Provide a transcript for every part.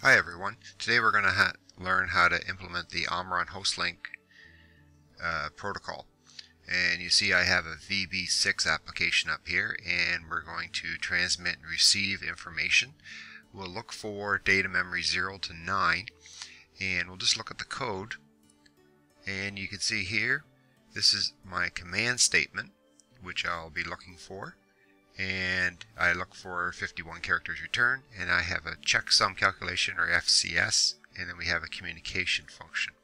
Hi everyone. Today we're going to learn how to implement the Omron Hostlink uh, protocol. And you see I have a VB6 application up here and we're going to transmit and receive information. We'll look for data memory 0 to 9 and we'll just look at the code and you can see here this is my command statement which I'll be looking for and I look for 51 characters return and I have a checksum calculation or FCS and then we have a communication function.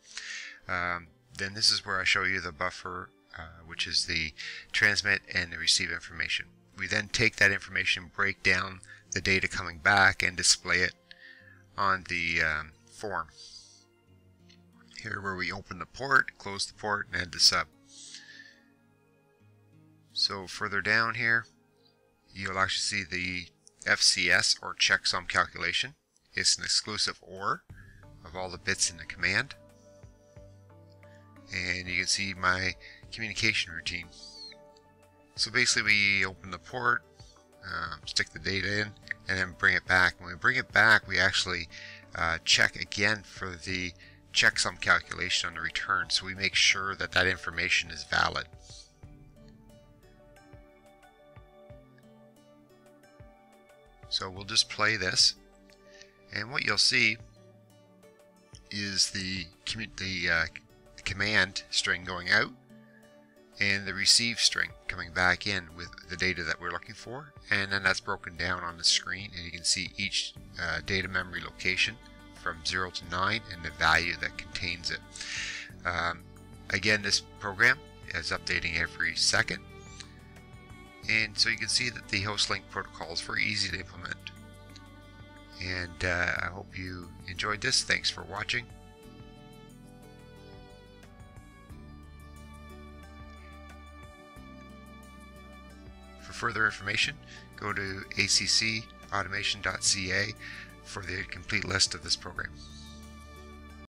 Um, then this is where I show you the buffer uh, which is the transmit and the receive information. We then take that information, break down the data coming back and display it on the um, form. Here where we open the port, close the port, and add the sub. So further down here, you'll actually see the FCS or checksum calculation. It's an exclusive OR of all the bits in the command. And you can see my communication routine. So basically we open the port, um, stick the data in, and then bring it back. When we bring it back, we actually uh, check again for the checksum calculation on the return. So we make sure that that information is valid. So we'll just play this. And what you'll see is the, the uh, command string going out and the receive string coming back in with the data that we're looking for and then that's broken down on the screen and you can see each uh, data memory location from 0 to 9 and the value that contains it. Um, again this program is updating every second and so you can see that the Hostlink protocol is very easy to implement. And uh, I hope you enjoyed this. Thanks for watching. For further information, go to accautomation.ca for the complete list of this program.